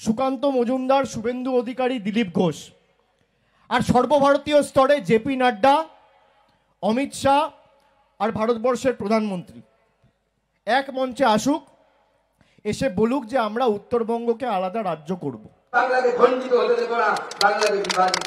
সুকান্ত মজুমদার, শুভেন্দু অধিকারী, দিলীপ ঘোষ। আর সর্বভারতীয় স্তরে জেপি নাড্ডা, অমিত শাহ আর ভারতবর্ষের প্রধানমন্ত্রী। এক মঞ্চে আসুক, এসে বলুক যে আমরা উত্তরবঙ্গকে আলাদা রাজ্য করব। বাংলাকে হতে দেব না, বাংলাকে বিভাজিত।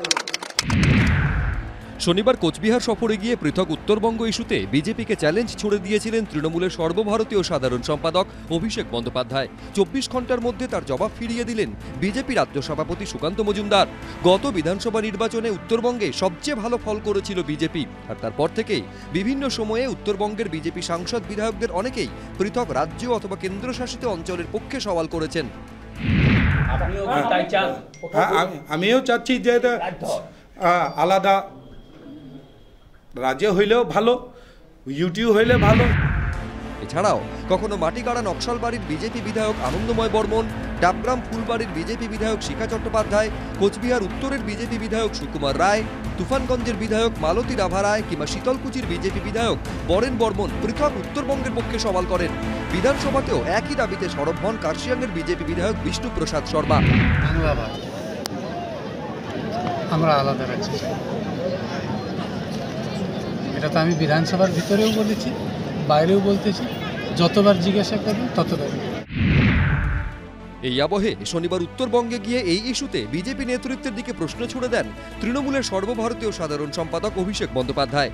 শনিবার কোচবিহার সফরে গিয়ে পৃথক উত্তরবঙ্গ ইস্যুতে বিজেপিকে চ্যালেঞ্জ ছুড়ে দিয়েছিলেন তৃণমূলের সর্বভারতীয় সাধারণ সম্পাদক অভিষেক বন্দ্যোপাধ্যায়। চব্বিশ ঘণ্টার মধ্যে তার জবাব ফিরিয়ে দিলেন বিজেপি রাজ্য সভাপতি সুকান্ত মজুমদার। গত বিধানসভা নির্বাচনে উত্তরবঙ্গে সবচেয়ে ভালো ফল করেছিল বিজেপি। আর তারপর থেকেই বিভিন্ন সময়ে উত্তরবঙ্গের বিজেপি সাংসদ বিধায়কদের অনেকেই পৃথক রাজ্য অথবা কেন্দ্রশাসিত অঞ্চলের পক্ষে সওয়াল করেছেন। হ্যাঁ আম- আমিও চাচ্ছি যে আলাদা রাজ্য হইলেও ভালো ইউটিউ হইলে ভালো। এছাড়াও কখনো মাটিগাড়া নকশালবাড়ির বিজেপি বিধায়ক আনন্দময় বর্মন ডাবগ্রাম ফুলবাড়ির বিজেপি বিধায়ক শিখা চট্টোপাধ্যায় কোচবিহার উত্তরের বিজেপি বিধায়ক সুকুমার রায় তুফানগঞ্জের বিধায়ক মালতী রাভা রায় কিংবা শীতলকুচির বিজেপি বিধায়ক বরেন বর্মন পৃথক উত্তরবঙ্গের পক্ষে সওয়াল করেন। বিধানসভাতেও একই দাবিতে সরব হন কার্শিয়াংয়ের বিজেপি বিধায়ক বিষ্ণু প্রসাদ শর্মা আমরা আলাদা চাই। এটা তো আমি বিধানসভার ভিতরেও বলেছি বাইরেও বলতেছি যতবার জিজ্ঞাসা করবেন ততবার। এই আবহে শনিবার উত্তরবঙ্গে গিয়ে এই ইস্যুতে বিজেপি নেতৃত্বের দিকে প্রশ্ন ছুড়ে দেন তৃণমূলের সর্বভারতীয় সাধারণ সম্পাদক অভিষেক বন্দ্যোপাধ্যায়।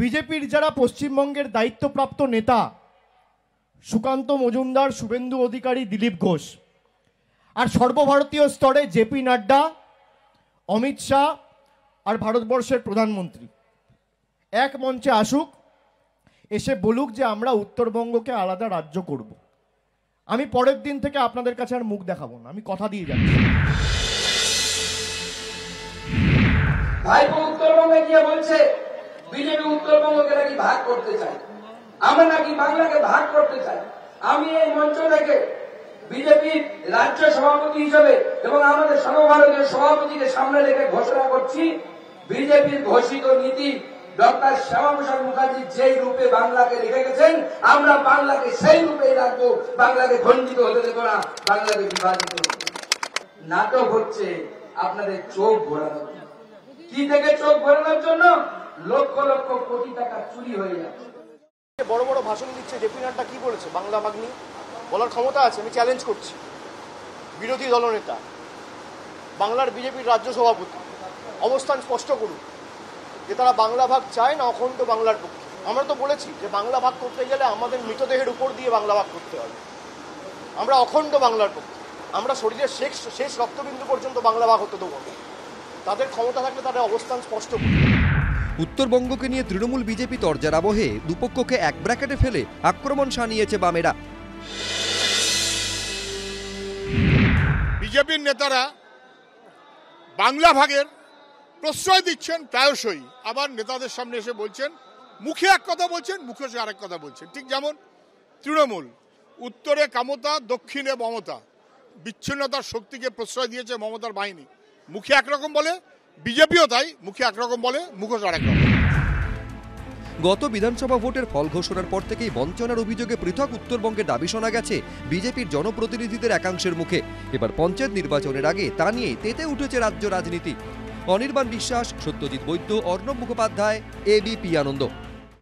বিজেপির যারা পশ্চিমবঙ্গের দায়িত্বপ্রাপ্ত নেতা সুকান্ত মজুমদার শুভেন্দু অধিকারী দিলীপ ঘোষ আর সর্বভারতীয় স্তরে জেপি নাড্ডা অমিত শাহ আর ভারতবর্ষের প্রধানমন্ত্রী। এক মঞ্চে আসুক, এসে বলুক যে আমরা উত্তরবঙ্গকে আলাদা রাজ্য করব। আমি পরের দিন থেকে আপনাদের কাছে আর মুখ দেখাবো না, আমি কথা দিয়ে যাচ্ছি। উত্তরবঙ্গে গিয়ে বলছে, বিজেপি উত্তরবঙ্গকে নাকি ভাগ করতে চায়। আমরা নাকি বাংলাকে ভাগ করতে চাই। আমি এই মঞ্চ থেকে বিজেপির রাজ্য সভাপতি হিসেবে এবং আমাদের সর্বভারতীয় সভাপতিকে সামনে রেখে ঘোষণা করছি, বিজেপির ঘোষিত নীতি ডক্টর শ্যামাপ্রসাদ মুখার্জি যেই রূপে বাংলাকে রেখে গেছেন, আমরা বাংলাকে সেই রূপেই রাখব, বাংলাকে খণ্ডিত হতে দেব না, বাংলাকে বিভাজিত। নাটক হচ্ছে আপনাদের চোখ ঘোরানোর। কি থেকে চোখ ঘোরানোর জন্য লক্ষ লক্ষ কোটি টাকা চুরি হয়ে যাচ্ছে বড় বড় ভাষণ দিচ্ছে, জেপি নাড্ডা কি বলেছে বাংলা ভাগ নিয়ে বলার ক্ষমতা আছে, আমি চ্যালেঞ্জ করছি বিরোধী দলনেতা, বাংলার বিজেপির রাজ্য সভাপতি, অবস্থান স্পষ্ট করুন। যে তারা বাংলা ভাগ চায় না অখণ্ড বাংলার পক্ষে। আমরা তো বলেছি যে বাংলা ভাগ করতে গেলে আমাদের মৃতদেহের উপর দিয়ে বাংলা ভাগ করতে হবে। আমরা অখণ্ড বাংলার পক্ষে। আমরা শরীরের শেষ শেষ রক্তবিন্দু পর্যন্ত বাংলা ভাগ হতে দেবো। তাদের ক্ষমতা থাকলে তাদের অবস্থান স্পষ্ট উত্তরবঙ্গকে নিয়ে তৃণমূল বিজেপি তর্জার আবহে দুপক্ষকে এক ব্র্যাকেটে ফেলে আক্রমণ সানিয়েছে বামেরা। বিজেপির নেতারা বাংলা ভাগের প্রশ্রয় দিচ্ছেন প্রায়শই। আবার নেতাদের সামনে এসে বলছেন, মুখে এক কথা বলছেন, মুখে সে আরেক কথা বলছেন। ঠিক যেমন তৃণমূল, উত্তরে কামতা, দক্ষিণে মমতা। বিচ্ছিন্নতার শক্তিকে প্রশ্রয় দিয়েছে মমতার বাহিনী। মুখে একরকম বলে, বিজেপিও তাই, মুখে একরকম বলে, মুখোশ আরেক রকম। গত বিধানসভা ভোটের ফল ঘোষণার পর থেকেই বঞ্চনার অভিযোগে পৃথক উত্তরবঙ্গের দাবি শোনা গেছে বিজেপির জনপ্রতিনিধিদের একাংশের মুখে। এবার পঞ্চায়েত নির্বাচনের আগে তা নিয়ে তেতে উঠেছে রাজ্য রাজনীতি। অনির্বাণ বিশ্বাস, সত্যজিৎ বৈদ্য, অর্ণব মুখোপাধ্যায় এবিপি আনন্দ।